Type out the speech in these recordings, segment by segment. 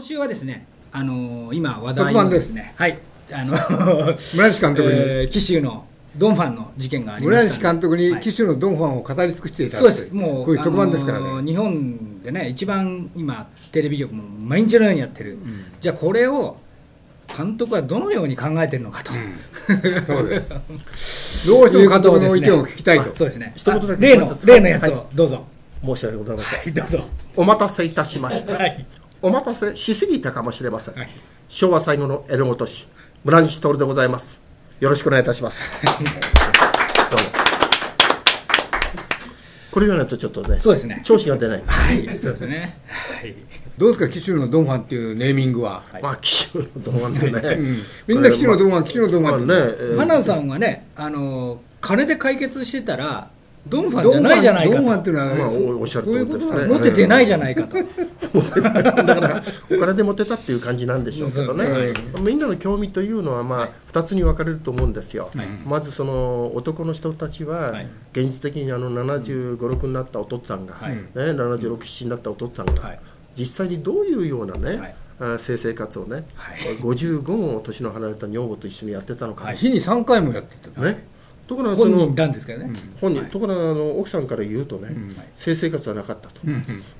今週はですね、あのー今話題のですね、はい、あの 村西監督に。えー紀州のドンファンの事件がありました村西監督にはい。騎手のドンファンを語り尽くしていたそうです、もう、こういう特番ですからね。あのー日本でね、一番今、テレビ局も毎日のようにやってる、じゃあ、これを監督はどのように考えてるのかと、そうです。どうしても監督の意見を聞きたいと。そうですね、一言だけあ例の例のやつをはどうぞ、申し訳ございません、はい、どうぞ。お待たせいたしました、はいお待たせしすぎたかもしれません、はい。昭和最後の榎本氏村西徹でございます。よろしくお願いいたします。どうもこれがないとちょっとねそうですね。調子が出ない、はい、そうですね。はい。どうですか、騎手のドンファンっていうネーミングは？まあ騎手の動画ってね、うん。みんな騎手のドンファン、騎手のドンフまあね、ァンって。えー。花さんはね、あの金で解決してたら、ドンファンじゃないじゃないかドンファンっと。ていうのは、まあおおっしゃる通りですね。持っててないじゃないかと。だからお金でモテたっていう感じなんでしょうけどね、そうみんなの興味というのは、まあ2つに分かれると思うんですよ、まずその男の人たちははい、現実的にあの75、6になったお父っつぁんが、はい。ね、76、7になったお父っつぁんが、はい。実際にどういうようなね、性生活をね、はい。55も年の離れた女房と一緒にやってたのか、はい。日に3回もやってた。ね、ところが本人なんですけどね。本人、はい。ところがあの奥さんから言うとね、性生活はなかったと、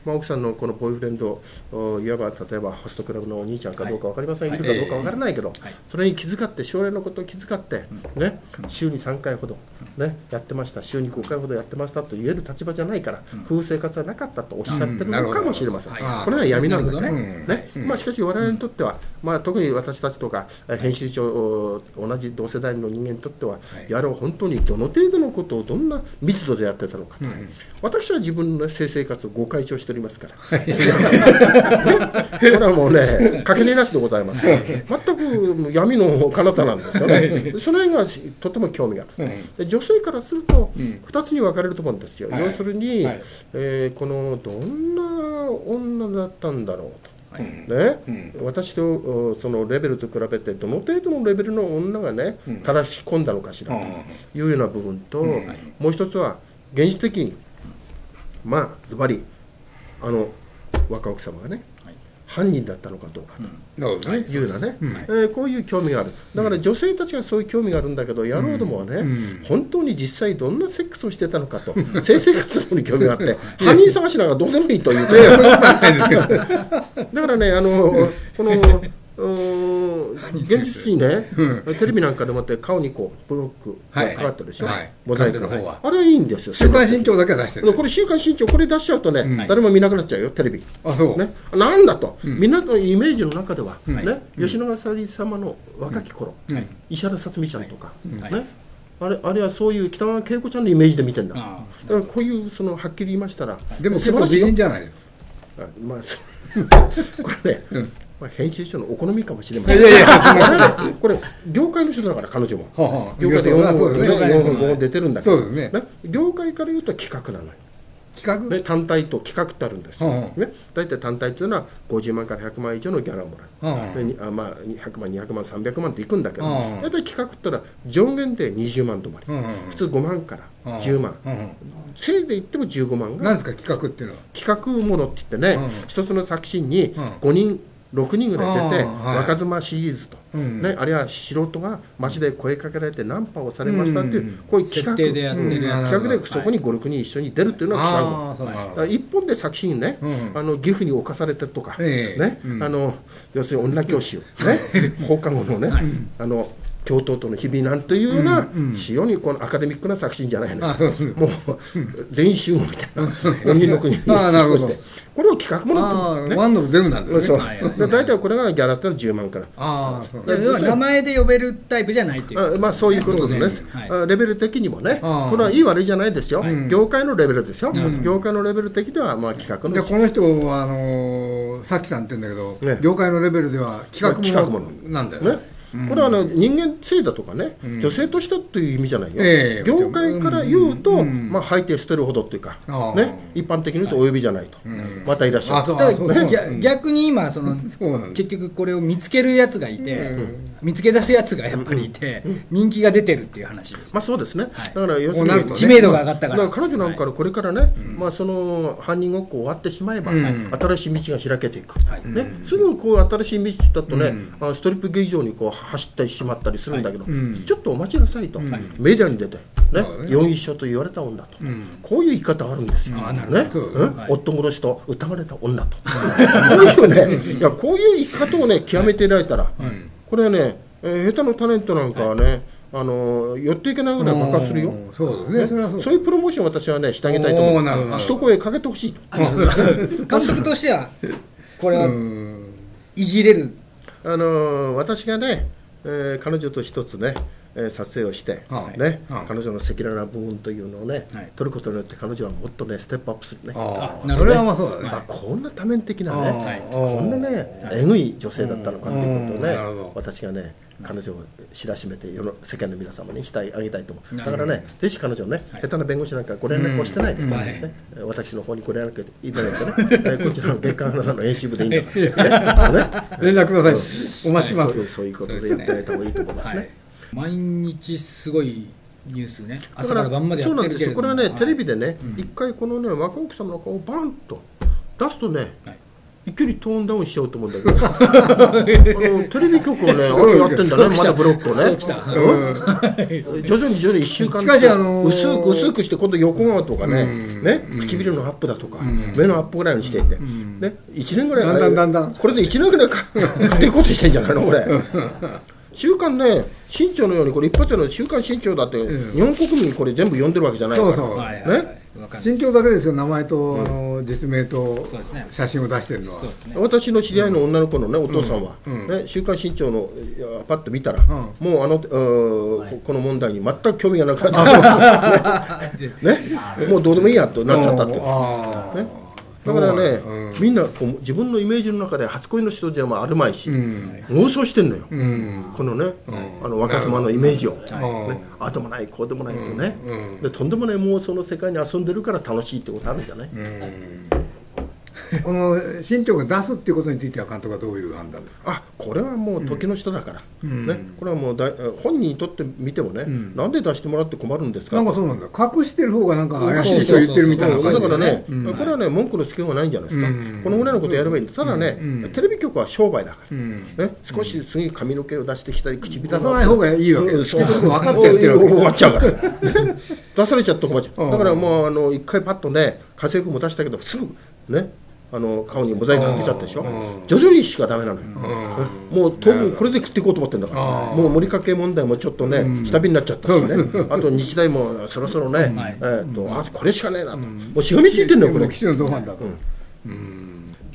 まあ、奥さんのこのボーイフレンド、おいわば例えばホストクラブのお兄ちゃんかどうか分かりません、はい。い、るかどうか分からないけど、はい。それに気遣って、将来のことを気遣って、ね、週に3回ほど、ね、やってました、週に5回ほどやってましたと言える立場じゃないから、夫婦生活はなかったとおっしゃってるのかもしれません、これは闇なんだけね。ね。まあ、しかし、我々にとっては、まあ、特に私たちとかえ編集長、お同じ同世代の人間にとっては、やろう本当にどの程度のことをどんな密度でやってたのかと、私は自分の性生活をご開帳しておりますから、ね。これはもうね、かけねなしでございます、全く闇の彼方なんですよね、その辺がとても興味がある、で女性からすると、2つに分かれると思うんですよ、はい。要するに、はい。えーこのどんな女だったんだろうと。ね？私とおそのレベルと比べてどの程度のレベルの女がね、たらし込んだのかしらというような部分と、もう一つは現実的にまあズバリあの若奥様がね、犯人だったのかどうかと。いうようなね、えーこういう興味がある、だから女性たちがそういう興味があるんだけど、野郎どもはね、本当に実際どんなセックスをしてたのかと、性生活の方に興味があって、犯人探しなんかどうでもいいという だからね、あのこの 現実にね、テレビなんかでもって顔にこうブロックがかかってるでしょ、はい。モザイクの方は。あれはいいんですよ、週刊新潮だけは出してる。これ、週刊新潮、これ出しちゃうとね、誰も見なくなっちゃうよ、テレビ。あ、そう。ね、なんだと、みんなのイメージの中では、んね。吉永小百合様の若き頃、はい。石原さとみちゃんとか、はい。ね、あれあれはそういう北川景子ちゃんのイメージで見てんだ、だあからこういうそのはっきり言いましたら、でも結構美人じゃない。あまあ、これね、まあ、編集長のお好みかもしれません。いやいやこれ ねこれ、業界の人だから、彼女も。は業界で4いやそう本、ね4本、5本出てるんだけど、ね。業界から言うと企画なのよ。企画？ね、単体と企画ってあるんですよ、はあ。はあね、大体単体というのは50万から100万以上のギャラをもらう、はあ。でにあまあ、100万、200万、300万っていくんだけど、はあ。大体企画ってのは上限で20万止まり、普通5万からはあ。10万、せいで言っても15万がなんですか企画っていうのは？企画ものって言ってね、うん一つの作品にうん5人、6人ぐらい出て、はい。若妻シリーズと、うん。ね、あるいは素人が街で声かけられてナンパをされましたっていう、うん。うんこういう企画。でうん。企画はいでそこに5、6人一緒に出るというのが企画。一本で作品ね、うん。あの岐阜に侵されてとか、ええ。ね。うん。あの要するに女教師を、ね、放課後のね、あの教頭との日々なんというような、非常にこのアカデミックな作品じゃないの、もう全員集合みたいな、鬼の国にして。これを企画ものって、ね。ワンドル全部なんですそう。いはいで大体これがギャラってのは10万から。ああ、名前で呼べるタイプじゃないっていう。あまあそういうことですレベル的にもね、これはいい悪いじゃないですよ、業界のレベルですよ、業界のレベル的ではまあ企画の。この人はあのーさっきさんって言うんだけど、ね。業界のレベルでは企画ももの。なんだよね。ね。これはあの人間性だとかね、女性としてという意味じゃないよ、業界から言うと、まあ、吐いて捨てるほどっていうか、ね、一般的に言うとお呼びじゃないと、またいらっしゃる。逆に今その、結局これを見つけるやつがいて、見つけ出すやつがやっぱりいて、人気が出てるっていう話です。まあそうですね。だから要するに知名度が上がったから。彼女なんかこれからね、まあその犯人ごっこ終わってしまえば、新しい道が開けていく。ね、すぐこう新しい道だとね、ストリップ劇場にこう走ってしまったりするんだけど、ちょっとお待ちなさいと、メディアに出て、ね、容疑者と言われた女と、こういう言い方あるんですよ。ね、夫殺しと疑われた女と。こういうね、いやこういう言い方をね極めていられたら、これはね、え下手のタレントなんかはね、あの寄っていけないぐらい爆発するよ、そうですね、そう。いうプロモーション私はね、してあげたいと思う、一声かけてほしいと。監督としては、これは、いじれる。あの私がね、えー、彼女と一つね、えー、撮影をして、はい、ね、はい、彼女の赤裸々な部分というのをね、はい、撮ることによって彼女はもっとねステップアップするね。それはまあそうだね。あこんな多面的なね、こんなね、えぐい女性だったのかということをね、私がね。彼女を知らしめて世の世間の皆様にしてあげたいと思う。だからねぜひ彼女ね、下手な弁護士なんかご連絡をしてないで、ね私の方にご連絡いただいてね、こちらの月刊の編集部でいいんだから、ね。連絡ください。お待ちします。そういうことでやってあげた方がいいと思いますね毎日すごいニュースね。朝から晩までそうなんですよ。これはね、テレビでね一回このね若奥様の顔をバンと出すとね、一気にトーンダウンしようと思うんだけど。あのテレビ局はね あれやってんだねまだブロックをね、徐々に徐々に1週間で薄く薄くして今度横側とかね,、ね唇のアップだとか、目のアップぐらいにしていて、ね、1年ぐらいだんだんだんこれで1年ぐらいか っていこうとしてんじゃないのこれ週刊ね新潮のようにこれ一発の週刊新潮だって、日本国民これ全部読んでるわけじゃないから。そうそう、ね？身長だけですよ名前と、あの実名と写真を出してるのは、私の知り合いの女の子のね、お父さんは、ね、週刊新潮のパッと見たら、もうあの、この問題に全く興味がなくなって、ね？もうどうでもいいやとなっちゃったって。ね？だからね、うん、みんなこう自分のイメージの中で初恋の人じゃあるまいし、うん、妄想してんのよ、うん、このね、あの若妻のイメージを、ね、あでもないこうでもないとね、でとんでもない妄想の世界に遊んでるから楽しいってことあるんじゃない、この新潮が出すっていうことについては監督はどういう判断ですか？あこれはもう時の人だから、うん、ね、これはもうだ本人にとってみてもね、うん、なんで出してもらって困るんですか？なんかそうなんだ。隠してる方がなんか怪しい人言ってるみたいなだからね、うん、これはね文句のつけようがないんじゃないですか、このぐらいのことやればいいんだ。ただね、テレビ局は商売だから、ね、少し次髪の毛を出してきたり唇出さない方がいいわけ、うん、そう。分かってやってるわけ。終わっちゃうから。出されちゃった困っちゃうだからもうあの一回パッとね家政婦も出したけどすぐねあの顔にモザイクかけちゃったでしょ？徐々にしかダメなのよ。もう当分これで食っていこうと思ってるんだから。もう盛りかけ問題もちょっとね下火になっちゃったしね。あと日大もそろそろねえっとあとこれしかねえなと。もうしがみついてんのよこれ。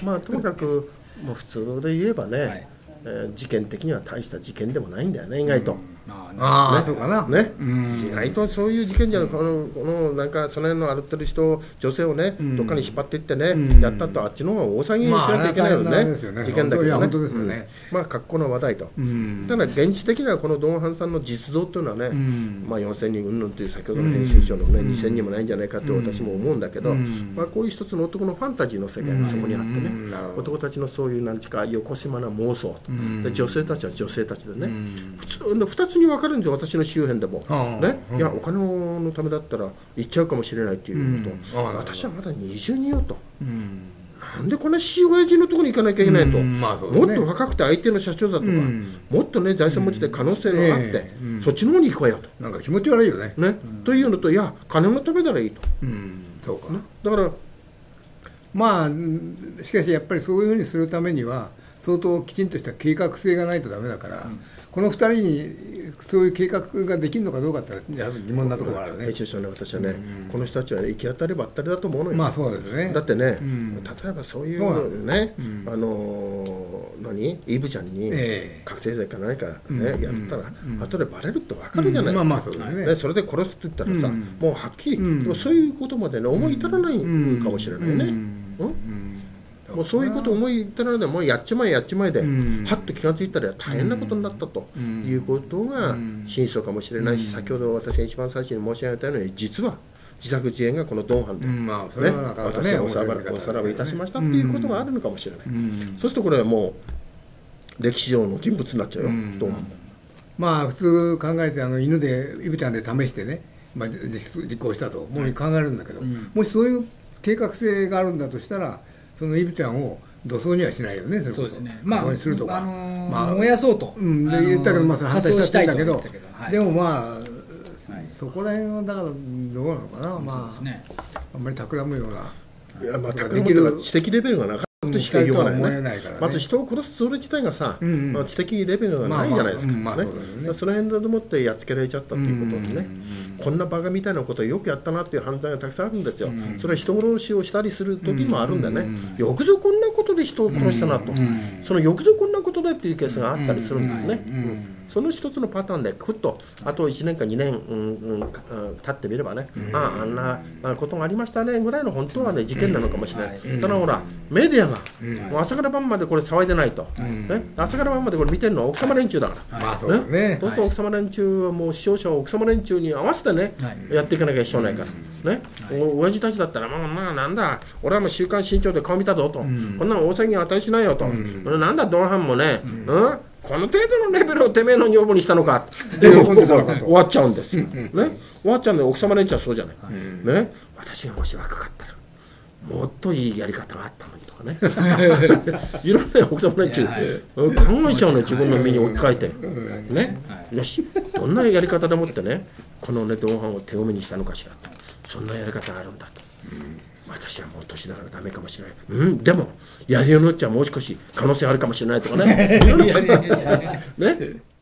まあともかくもう普通で言えばねえ事件的には大した事件でもないんだよね意外と。ああ、ね、そうかな。ね、意外とそういう事件じゃこのこのなんかその辺の歩ってる人女性をね、どっかに引っ張っていってね、やったとあっちの方が大騒ぎにしなきゃいけないよね。事件だけどね。まあ格好の話題と。ただ現実的にはこのドン・ハンさんの実像というのはね、まあ4000人うんぬんという先ほどの編集長のね2000人もないんじゃないかと私も思うんだけど、まあこういう一つの男のファンタジーの世界がそこにあってね、男たちのそういうなんちか横島な妄想と、女性たちは女性たちでね、普通2つに分かるんですよ私の周辺でも、ね、いやお金のためだったら行っちゃうかもしれないっていうのと、私はまだ20人よと。なんでこんなしい親父のところに行かなきゃいけないと、まあね、もっと若くて相手の社長だとか、うん、もっとね財産持ちで可能性があって、えーうん、そっちの方に行くわよと。なんか気持ち悪いよね。ね？というのと、いや、金のためならいいと。そうか、ね、だからまあしかしやっぱりそういうふうにするためには相当きちんとした計画性がないとだめだから、うん、この2人にそういう計画ができるのかどうかって疑問なところがあるね。ね私はね、うん、この人たちは、ね、行き当たりばったりだと思うのよ。まあそうですね。だってね、うん、例えばそういうね、あのー、何イブちゃんに覚醒剤か何かね、やったら、後でバレるってわかるじゃないですか。まあまあそうですね。それで殺すって言ったらさ、もうはっきり、そういうことまでね思い至らないかもしれないね。うんもうそういうことを思い言ったのでもうやっちまえやっちまえで、はっと気が付いたら大変なことになったということが真相かもしれないし、先ほど私が一番最初に申し上げたように実は自作自演がこのドンハンで、うん。まあね私がおさらおさらばいたしましたっていうことがあるのかもしれない、そうするとこれはもう歴史上の人物になっちゃうよ、ドンハンも。まあ普通考えてあの犬でイブちゃんで試してね、まあ、実実行したともう考えるんだけど、もしそういう計画性があるんだとしたらそのイブちゃんを土葬にはしないよねそれこそ。うですね。まあ土葬にするとか、あのーまあ燃やそうと、うん、で言ったけど、まあ、反対したんだけど、は言ってたけどはい。でもまあ、はい。そこら辺はだからどうなのかな、まあ、ね。あんまり企むような、いやまあ、できる知的レベルがなかととは思えねないからね。まず人を殺すそれ自体がさ、うんうん。まあ、知的レベルがないじゃないですか、まあまあうんまあね。その辺でもってやっつけられちゃったっていうことでね、うんこんなバカみたいなことをよくやったなっていう犯罪がたくさんあるんですよ、それは人殺しをしたりする時もあるんでね、よくぞこんなことで人を殺したなと、そのよくぞこんなことでっていうケースがあったりするんですね。うんその一つのパターンでくっとあと1年か2年、うんうん経ってみればね、あああんなあことがありましたねぐらいの本当はね事件なのかもしれない、ただほらメディアが、もう朝から晩までこれ騒いでないと、ね、朝から晩までこれ見てるのは奥様連中だから、まあそうだね。そうすると奥様連中はもう視聴者は奥様連中に合わせてね、はい。やっていかなきゃしょうがないから、ね、お親父たちだったら、まあ、まあ、なんだ、俺はもう週刊新潮で顔見たぞと、こんなの大騒ぎに値しないよと、なんだ、ドンハンもね、うんこの程度のレベルをてめえの女房にしたのか。って終わっちゃうんですよ、ね、終わっちゃうんで、奥様連中はそうじゃない、ね、私がもし若かったら、もっといいやり方があったのにとかね、いろんな奥様連中、考えちゃうの、自分の身に置き換えて、ね、よし、どんなやり方でもってね、このね、同伴を手埋めにしたのかしらと、そんなやり方があるんだと。私はもう年だからダメかもしれない。うん、でも、やりようによっちゃもう少し可能性あるかもしれないとかね。ね？